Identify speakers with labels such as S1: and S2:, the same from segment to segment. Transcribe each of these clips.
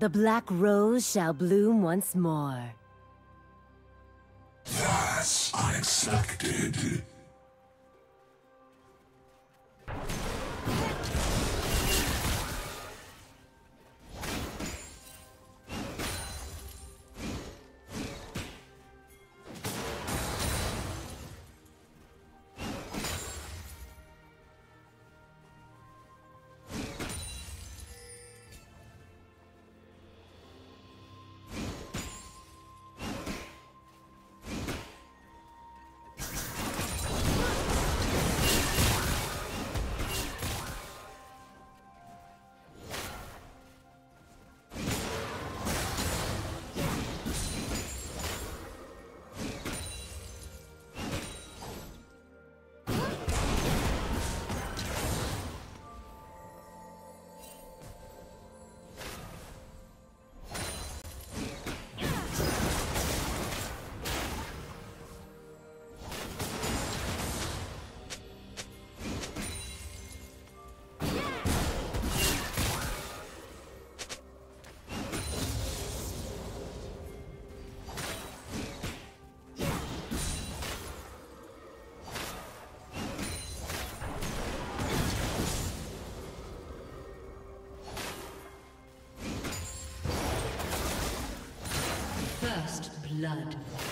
S1: The black rose shall bloom once more.
S2: That's unexpected.
S3: Blood.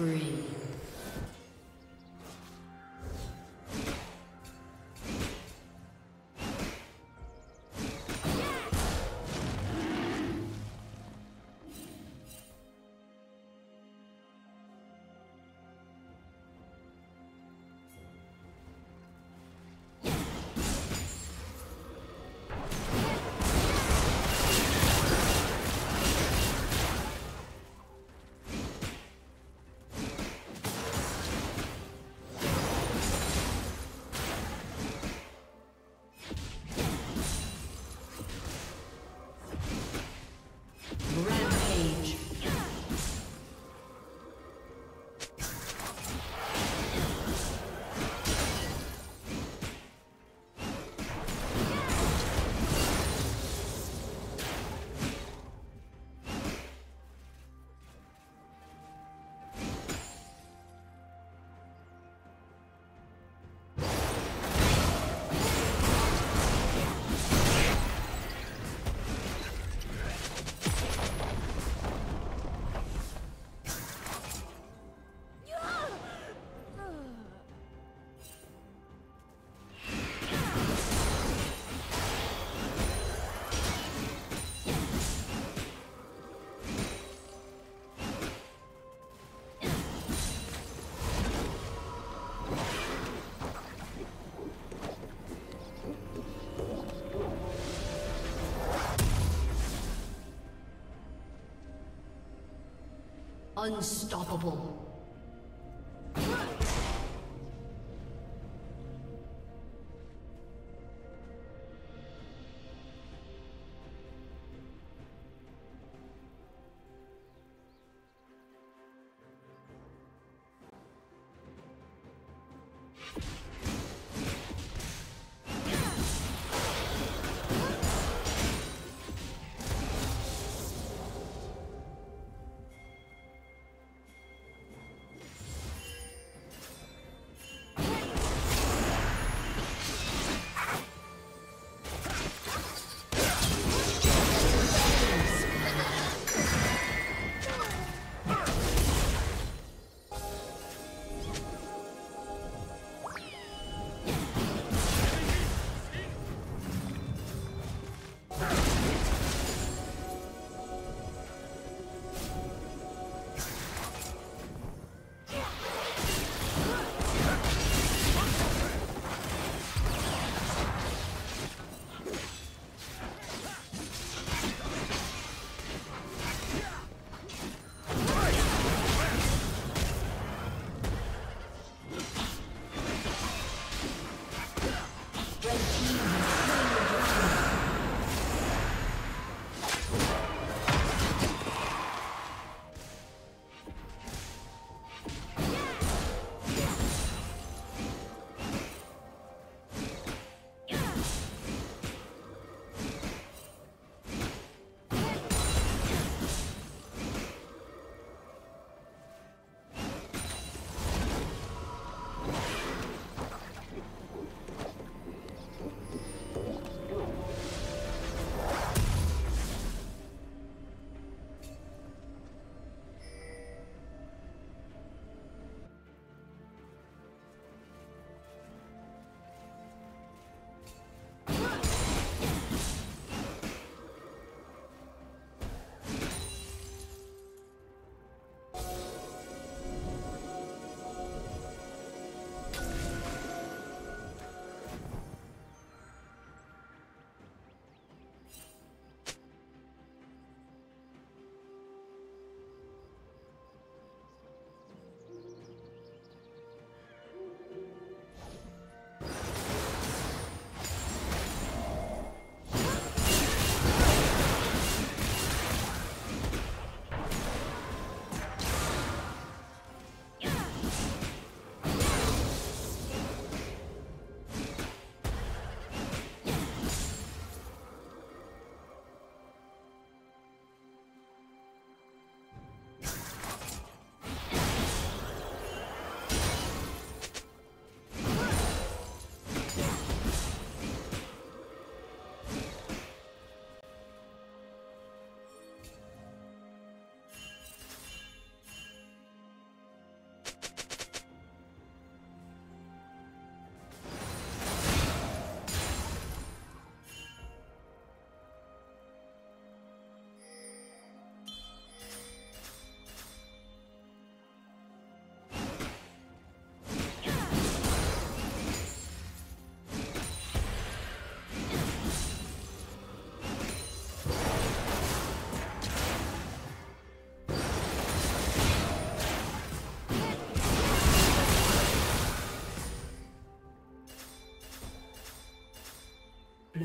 S1: Spree. Unstoppable.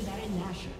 S1: Is slain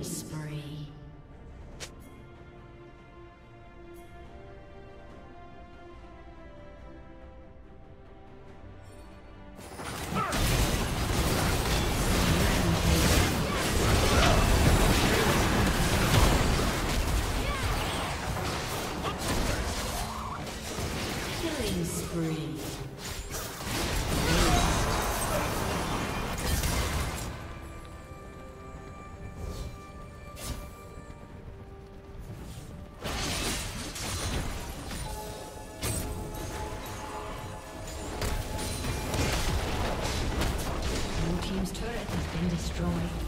S1: Killing has been destroyed.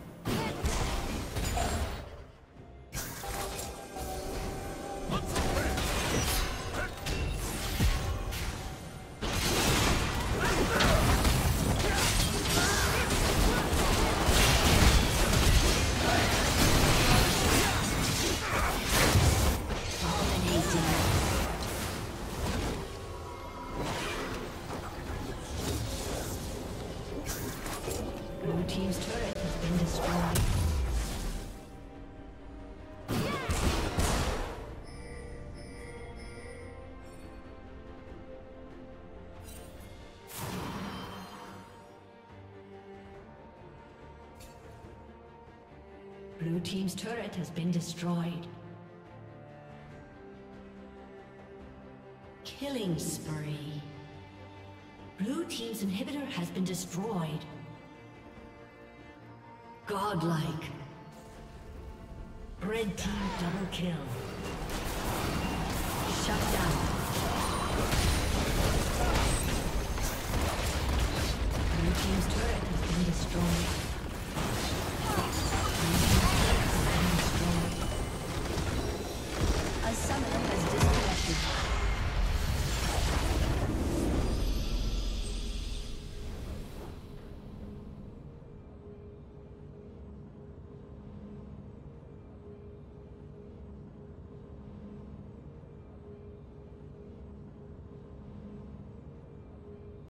S1: Team's turret has been destroyed. Killing spree. Blue team's inhibitor has been destroyed. Godlike. Red team double kill. Shut down. Blue team's turret has been destroyed.